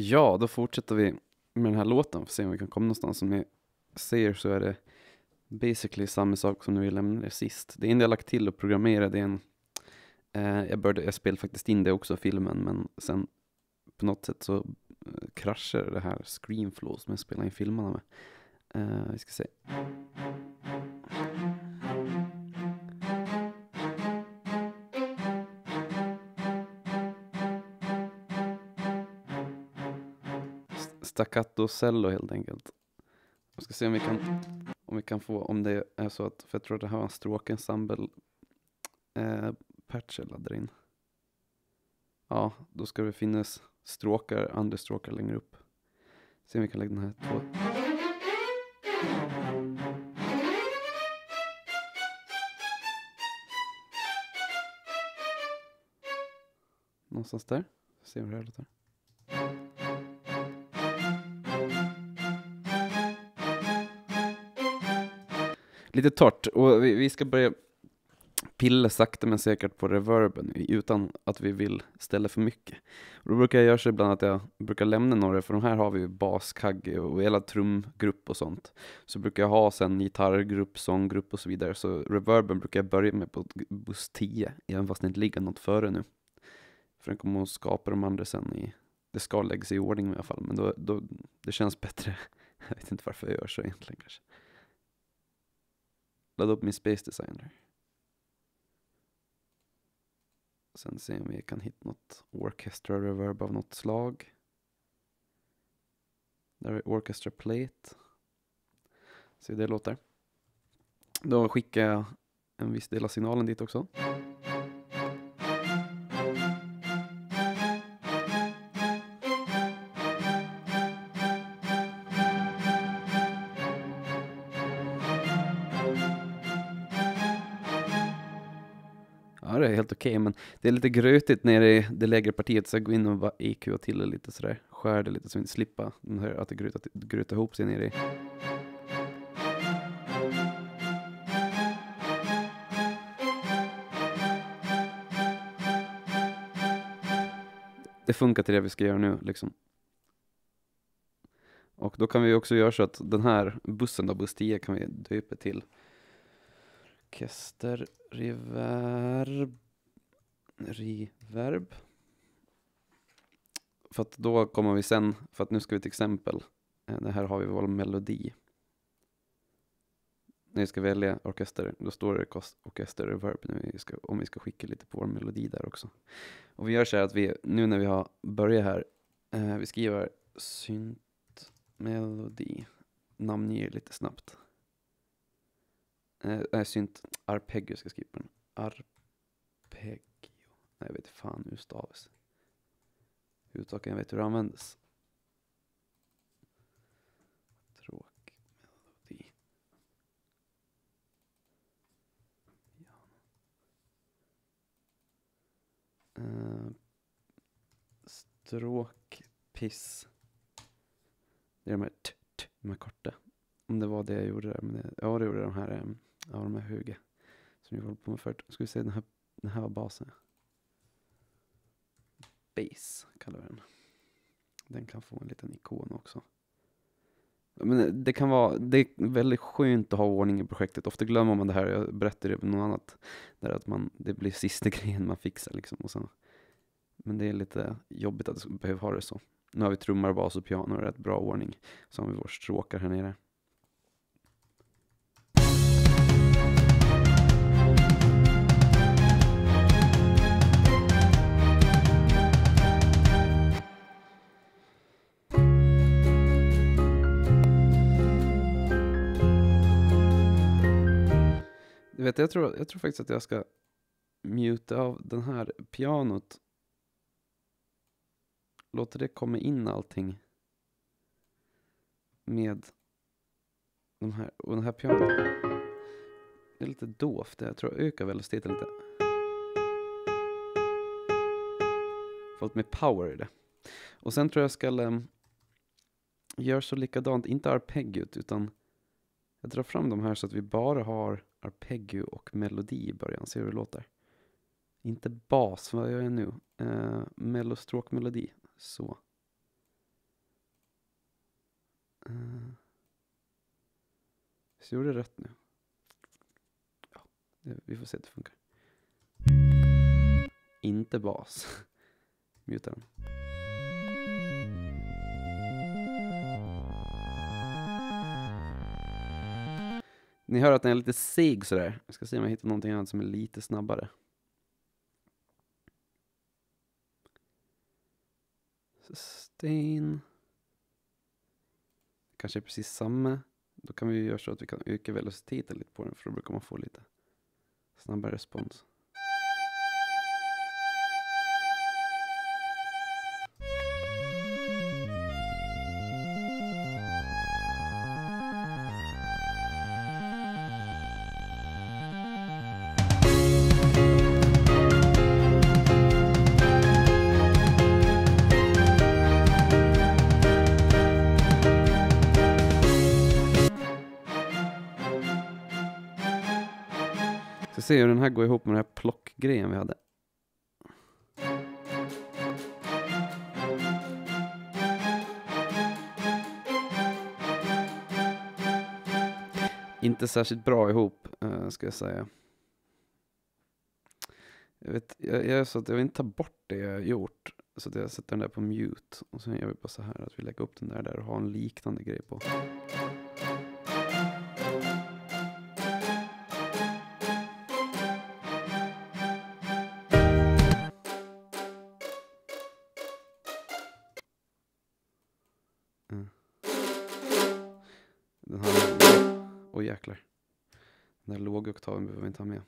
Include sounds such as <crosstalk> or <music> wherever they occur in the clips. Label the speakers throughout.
Speaker 1: Ja, då fortsätter vi med den här låten för att se om vi kan komma någonstans. Som ni ser så är det basically samma sak som när vi lämnade sist. Det enda jag lagt till och programmerat är en eh, jag, började, jag spelade faktiskt in det också, filmen, men sen på något sätt så eh, kraschar det här screenflow som jag spelar in filmerna med. Eh, vi ska se. Staccato cello helt enkelt. Jag ska se om vi kan, om vi kan få, om det är så att, för jag tror att det här var en stråkensemble eh, patch jag laddade in. Ja, då ska det finnas stråkar, andra stråkar längre upp. Se om vi kan lägga den här på. Någonstans där. Se hur det här låter. Lite torrt och vi, vi ska börja pilla sakta men säkert på reverben utan att vi vill ställa för mycket. Och då brukar jag göra så ibland att jag brukar lämna några, för de här har vi ju baskagge och hela trumgrupp och sånt. Så brukar jag ha sen gitarrgrupp, sånggrupp och så vidare. Så reverben brukar jag börja med på buss 10, även fast det inte ligger något före nu. För den kommer att skapa de andra sen i, det ska läggas i ordning i alla fall, men då, då, det känns bättre. <laughs> Jag vet inte varför jag gör så egentligen kanske. Ladda upp min Space Designer. Sen se om vi kan hitta något Orchestra Reverb av något slag. Där är Orchestra Plate. Se hur det låter. Då skickar jag en viss del av signalen dit också. Okej, okay, okej, men det är lite grötigt nere i det lägre partiet, så jag går in och bara EQ till det lite sådär, skär det lite så vi inte slipper den här, att det grötar, grutar ihop sig nere i. Det funkar till det vi ska göra nu, liksom. Och då kan vi också göra så att den här bussen, då, buss 10, kan vi döpa till Orkester reverb. Reverb. För att då kommer vi sen, för att nu ska vi till exempel, eh, det här har vi vår melodi. När vi ska välja orkester, då står det orkester reverb nu vi ska, om vi ska skicka lite på vår melodi där också. Och vi gör så här att vi, nu när vi har börjat här, eh, vi skriver synt melodi, namnger lite snabbt. Eh, synt arpeggio ska jag skriva på den. Arpeggio. Nej, jag vet fan hur stavas. Huvudsaken jag vet hur det används. Tråkig melodi. Ja. Uh, stråkpiss. Det är de här t, t, de här korta. Om det var det jag gjorde där. Men det, ja, det gjorde de här, eh, ja, de här höga. Som jag håller på med förut. Ska vi se, den här, den här var basen. Space kallar vi den. Den kan få en liten ikon också. Men det kan vara, det är väldigt skönt att ha ordning i projektet. Ofta glömmer man det här, jag berättade det något annat. Där att man, det blir sista <laughs> grejen man fixar liksom. Och sen, men det är lite jobbigt att behöva ha det så. Nu har vi trummor, bas och piano i rätt bra ordning. Så har vi vår stråkar här nere. Du vet, jag tror, jag tror faktiskt att jag ska muta av den här pianot. Låter det komma in allting med de här, och den här pianot. Det är lite dovt, jag tror jag ökar velociteten lite. Få lite mer power i det. Och sen tror jag ska um, göra så likadant, inte arpeggiot utan jag drar fram de här så att vi bara har arpeggio och melodi i början. se hur det låter? Inte bas, vad gör jag nu? Eh, mellostråk. Så. Eh. Så gjorde det rätt nu? Ja, vi får se att det funkar. Inte bas. <laughs> Muta den. Ni hör att den är lite seg sådär. Jag ska se om jag hittar någonting annat som är lite snabbare. Sustain. Kanske är precis samma. Då kan vi göra så att vi kan öka velociteten lite på den för då brukar man få lite snabbare respons. Se hur den här går ihop med den här plockgrejen vi hade. Inte särskilt bra ihop, eh, ska jag säga. Jag, vet, jag, jag är så att jag vill inte ta bort det jag har gjort. Så att jag sätter den där på mute. Och sen gör vi bara så här att vi lägger upp den där, där och har en liknande grej på. Den här låga oktaven behöver vi inte ha med.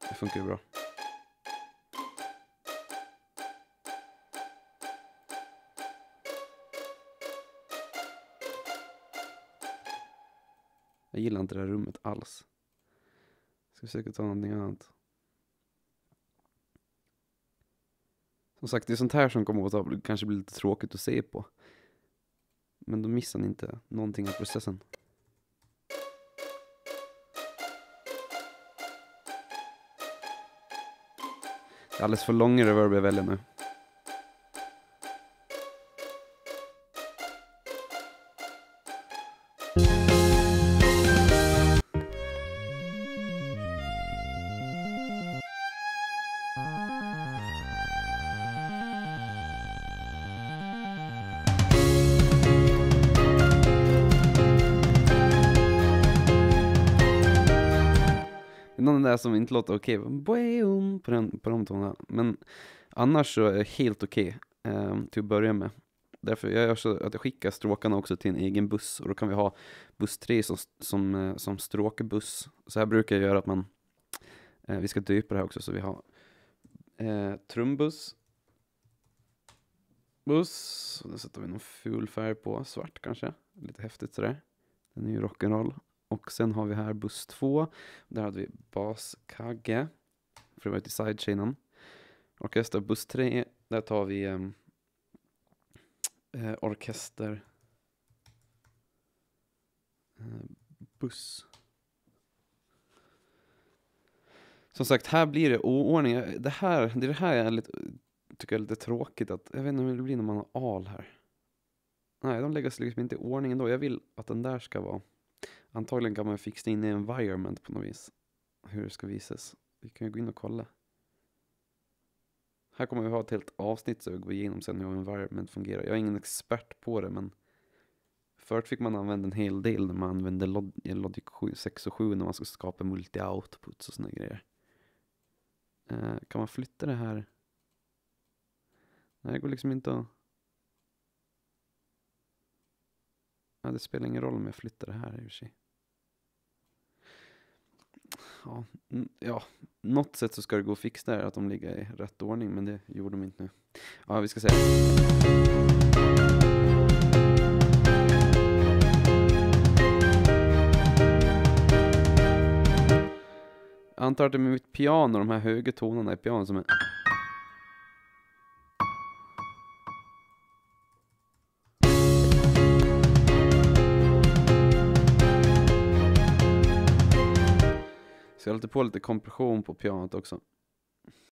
Speaker 1: Det funkar ju bra. Jag gillar inte det här rummet alls. Ska försöka ta någonting annat. Som sagt, det är sånt här som kommer att kanske blir lite tråkigt att se på. Men då missar ni inte någonting av processen. Det är alldeles för långa reverb jag väljer nu. Den där som inte låter okej, okay. på, den, på de tonerna. Men annars så är det helt okej eh, till att börja med. Därför jag gör så att jag skickar stråkarna också till en egen buss och då kan vi ha buss 3 som, som, eh, som stråkbuss. Så här brukar jag göra att man, eh, vi ska döpa det här också så vi har eh, trumbuss, buss, och då sätter vi någon ful färg på, svart kanske, lite häftigt sådär. Den är ju rock'n'roll. Och sen har vi här buss 2. Där hade vi baskagge. För det var till sidechainen. Orkester buss 3. Där tar vi um, eh, orkester eh, buss. Som sagt, här blir det oordning. Det här, det är det här jag är lite, tycker är lite tråkigt. Att, jag vet inte hur det blir när man har al här. Nej, de lägger sig liksom inte i ordning ändå. Jag vill att den där ska vara Antagligen kan man fixa in i environment på något vis. Hur det ska visas. Vi kan ju gå in och kolla. Här kommer vi ha ett helt avsnitt så vi går igenom sen hur environment fungerar. Jag är ingen expert på det men förut fick man använda en hel del när man använde eh, Logic 7, 6 och 7 när man ska skapa multi-outputs och sådana grejer. Eh, kan man flytta det här? Nej, det går liksom inte att Ja, det spelar ingen roll om jag flyttar det här i och för sig. Ja, ja, något sätt så ska det gå att fixa det här, att de ligger i rätt ordning, men det gjorde de inte nu. Ja, vi ska se. Jag antar att det är med mitt piano, de här höga tonerna i pianot som är jag lite på lite kompression på pianot också.